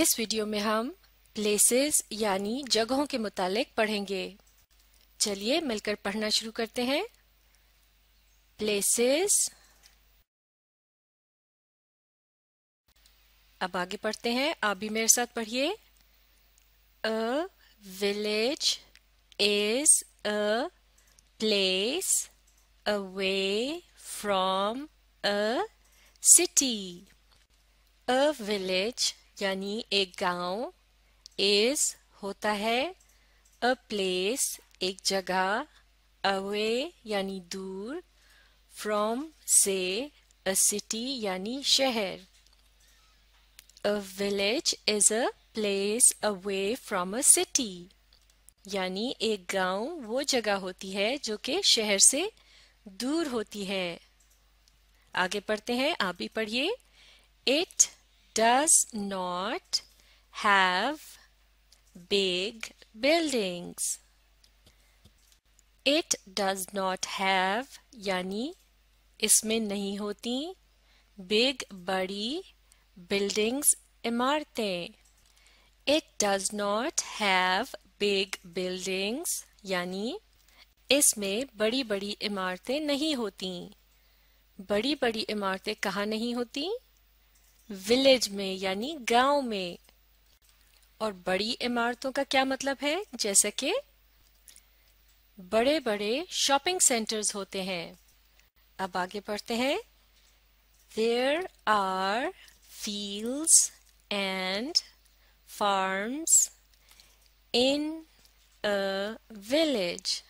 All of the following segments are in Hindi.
इस वीडियो में हम प्लेसेस यानी जगहों के मुतालिक पढ़ेंगे। चलिए मिलकर पढ़ना शुरू करते हैं। प्लेसेस अब आगे पढ़ते हैं। आप भी मेरे साथ पढ़िए। A village is a place away from a city a village यानी एक गाँव इज़ होता है अ प्लेस एक जगह अवे यानी दूर फ्रॉम से अ सिटी यानी शहर. A village is a place away from a city यानी एक गाँव वो जगह होती है जो कि शहर से दूर होती है. आगे पढ़ते हैं, आप भी पढ़िए. It does not have big buildings. It does not have, यानी इसमें नहीं होती बिग बड़ी बिल्डिंग्स इमारतें. It does not have big buildings यानी इसमें बड़ी बड़ी इमारतें नहीं होती. बड़ी बड़ी इमारतें कहाँ नहीं होती? विलेज में, यानी गाँव में। और बड़ी इमारतों का क्या मतलब है? जैसे कि बड़े बड़े शॉपिंग सेंटर्स होते हैं। अब आगे बढ़ते हैं। There are fields and farms in a village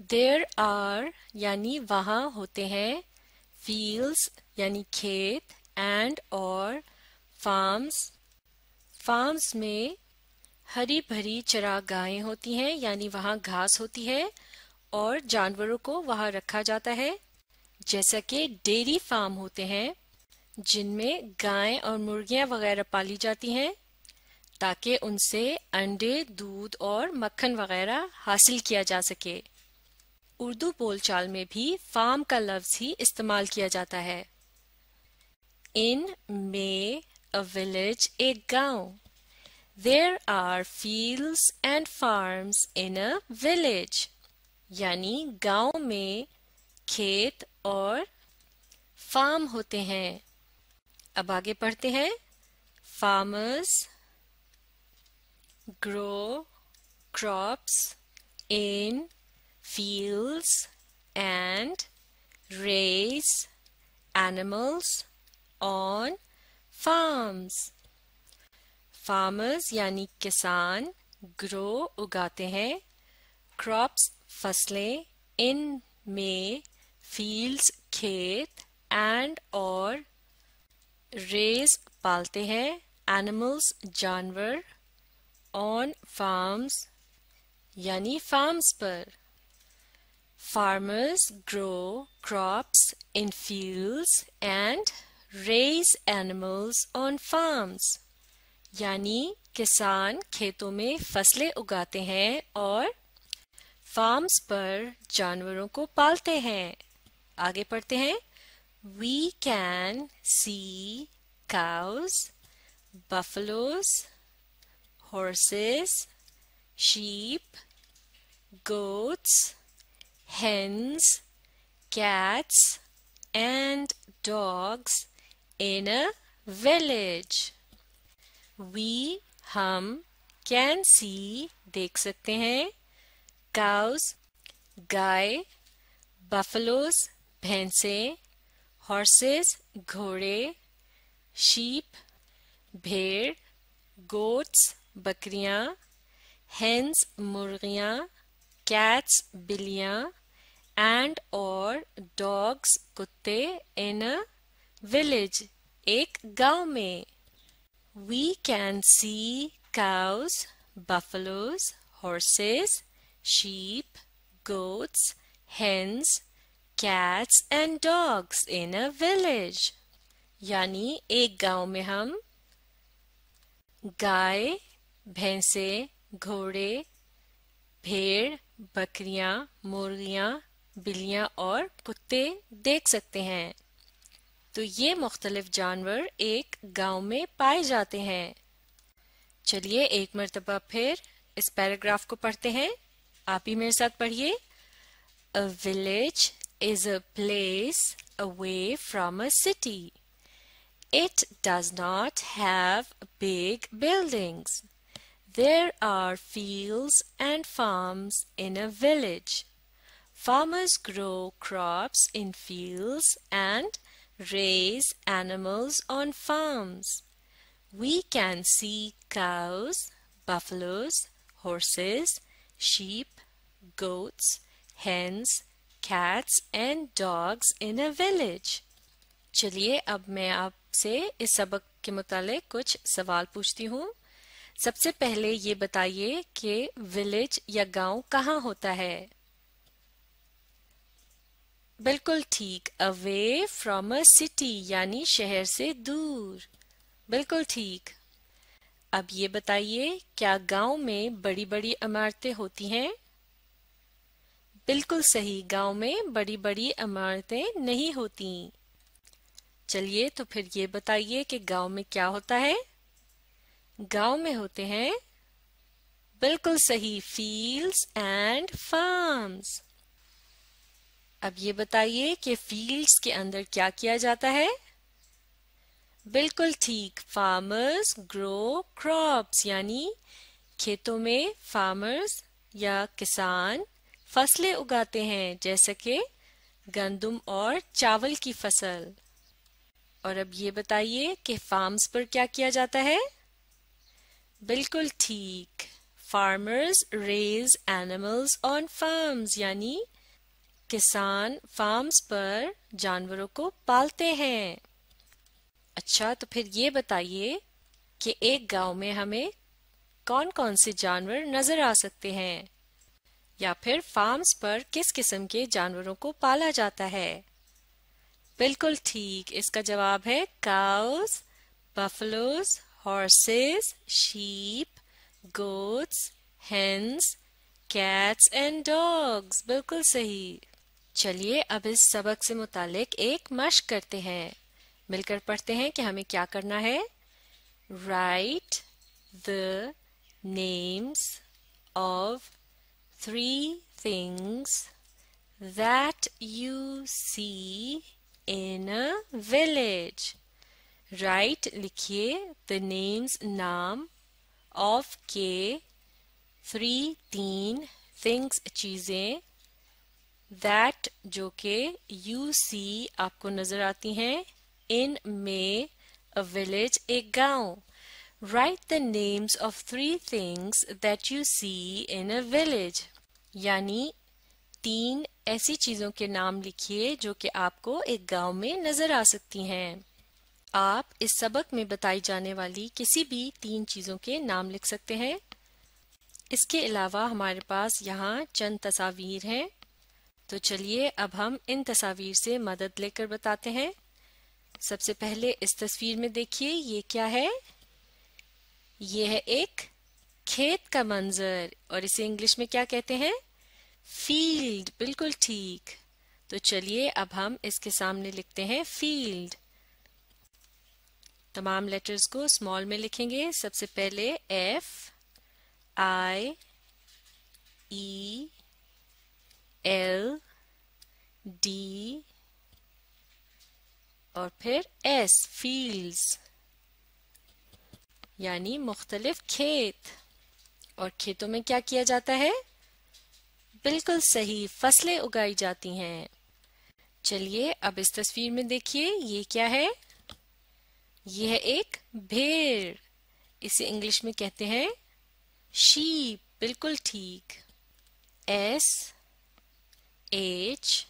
there are यानी वहाँ होते हैं फील्ड्स यानी खेत एंड और फार्म्स फार्म्स में हरी भरी चरागाहें होती हैं, यानी वहाँ घास होती है और जानवरों को वहाँ रखा जाता है। जैसा कि डेयरी फार्म होते हैं, जिनमें गायें और मुर्गियाँ वगैरह पाली जाती हैं, ताकि उनसे अंडे, दूध और मक्खन वगैरह हासिल किया जा सके। उर्दू बोलचाल में भी फार्म का लफ्ज ही इस्तेमाल किया जाता है। In May, a village, a gaon. There are fields and farms in a village. यानी गाँव में खेत और फार्म होते हैं अब आगे पढ़ते हैं farmers grow crops in fields and raise animals on farms. Farmers यानी किसान ग्रो उगाते हैं क्रॉप्स फ़सलें इन में फील्ड्स खेत एंड और रेज पालते हैं एनिमल्स जानवर ऑन फार्म्स यानी फार्म्स पर farmers grow crops in fields and raise animals on farms यानी किसान खेतों में फ़सलें उगाते हैं और फार्म्स पर जानवरों को पालते हैं आगे पढ़ते हैं we can see cows buffaloes horses sheep goats hens cats and dogs in a village. We हम can see देख सकते हैं cows गाय buffaloes भैंसे horses घोड़े sheep भेड़ goats बकरियाँ hens मुर्गियाँ cats बिल्लियाँ and और dogs कुत्ते in a village एक गाँव में we can see cows buffaloes horses sheep goats hens cats and dogs in a village यानी एक गाँव में हम गाय भैंसे घोड़े भेड़ बकरियाँ मुर्गियाँ बिल्लियाँ और कुत्ते देख सकते हैं तो ये मुख्तलिफ़ जानवर एक गाँव में पाए जाते हैं। चलिए एक मरतबा फिर इस पैराग्राफ को पढ़ते हैं। आप ही मेरे साथ पढ़िए। A village is a place away from a city it does not have big buildings There are fields and farms in a village. Farmers grow crops in fields and raise animals on farms. We can see cows, buffaloes, horses, sheep, goats, hens, cats and dogs in a village. चलिए अब मैं आपसे इस सबक के मुतालिक कुछ सवाल पूछती हूँ सबसे पहले ये बताइए कि विलेज या गाँव कहाँ होता है बिल्कुल ठीक अवे फ्रॉम अ सिटी यानी शहर से दूर। बिल्कुल ठीक। अब ये बताइए, क्या गाँव में बड़ी बड़ी इमारतें होती हैं? बिल्कुल सही, गाँव में बड़ी बड़ी इमारतें नहीं होती। चलिए तो फिर ये बताइए कि गाँव में क्या होता है? गाँव में होते हैं बिल्कुल सही फील्ड्स एंड फार्म्स अब ये बताइए कि फील्ड्स के अंदर क्या किया जाता है? बिल्कुल ठीक, फार्मर्स ग्रो क्रॉप्स, यानी खेतों में फार्मर्स या किसान फ़सलें उगाते हैं, जैसे कि गंदुम और चावल की फ़सल। और अब ये बताइए कि फार्म्स पर क्या किया जाता है? बिल्कुल ठीक, farmers raise animals on farms, यानी किसान फार्म्स पर जानवरों को पालते हैं। अच्छा तो फिर ये बताइए कि एक गाँव में हमें कौन कौन से जानवर नज़र आ सकते हैं? या फिर फार्म्स पर किस किस्म के जानवरों को पाला जाता है? बिल्कुल ठीक, इसका जवाब है cows buffaloes horses, sheep, goats hens cats and dogs. बिल्कुल सही। चलिए अब इस सबक से मुतालिक एक मश्क करते हैं। मिलकर पढ़ते हैं कि हमें क्या करना है। Write the names of three things that you see in a village write लिखिए द नेम्स नाम ऑफ़ के थ्री तीन थिंग्स चीज़ें दैट जो के यू सी आपको नज़र आती हैं इन मे अ विलेज a गाँव. Write the names of three things that you see in a village. यानी तीन ऐसी चीज़ों के नाम लिखिए जो कि आपको एक गाँव में नज़र आ सकती हैं आप इस सबक में बताई जाने वाली किसी भी तीन चीज़ों के नाम लिख सकते हैं इसके अलावा हमारे पास यहाँ चंद तस्वीर हैं तो चलिए अब हम इन तस्वीर से मदद लेकर बताते हैं। सबसे पहले इस तस्वीर में देखिए, ये क्या है? ये है एक खेत का मंजर और इसे इंग्लिश में क्या कहते हैं? फ़ील्ड। बिल्कुल ठीक। तो चलिए अब हम इसके सामने लिखते हैं, फ़ील्ड। तमाम लेटर्स को स्मॉल में लिखेंगे। सबसे पहले F, I, E L D और फिर एस फील्ड्स यानी मुख्तलिफ़ खेत. और खेतों में क्या किया जाता है? बिल्कुल सही फ़सलें उगाई जाती हैं. चलिए, अब इस तस्वीर में देखिए, ये क्या है? यह है एक भेड़. इसे इंग्लिश में कहते हैं शीप बिल्कुल ठीक. S H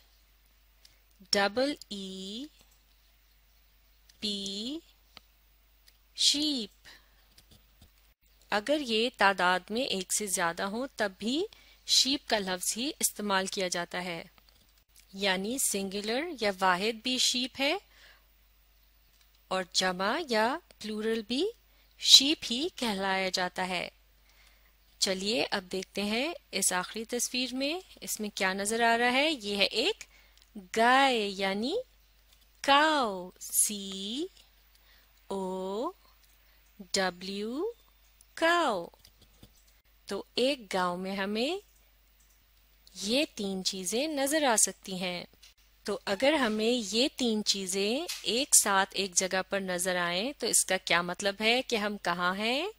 double E P sheep अगर ये तादाद में एक से ज़्यादा हो, तब भी शीप का लफ्ज ही इस्तेमाल किया जाता है। यानी सिंगुलर या वाहिद भी शीप है, और जमा या प्लूरल भी शीप ही कहलाया जाता है। चलिए अब देखते हैं इस आखिरी तस्वीर में, इसमें क्या नज़र आ रहा है? ये है एक गाय, यानी cow C, O, W cow. तो एक गाँव में हमें ये तीन चीज़ें नज़र आ सकती हैं। तो अगर हमें ये तीन चीज़ें एक साथ एक जगह पर नज़र आए तो इसका क्या मतलब है कि हम कहाँ हैं?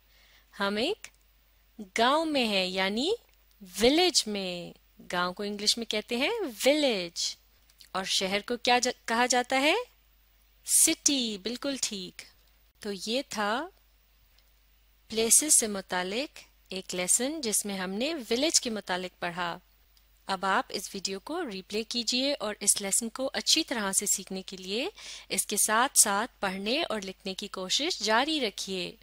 हम एक गाँव में है यानी विलेज में। गाँव को इंग्लिश में कहते हैं विलेज और शहर को क्या जा, कहा जाता है? सिटी बिल्कुल ठीक। तो ये था प्लेसेस से मुतालिक एक लेसन जिसमें हमने विलेज के मुतालिक पढ़ा। अब आप इस वीडियो को रिप्ले कीजिए और इस लेसन को अच्छी तरह से सीखने के लिए इसके साथ साथ पढ़ने और लिखने की कोशिश जारी रखिए।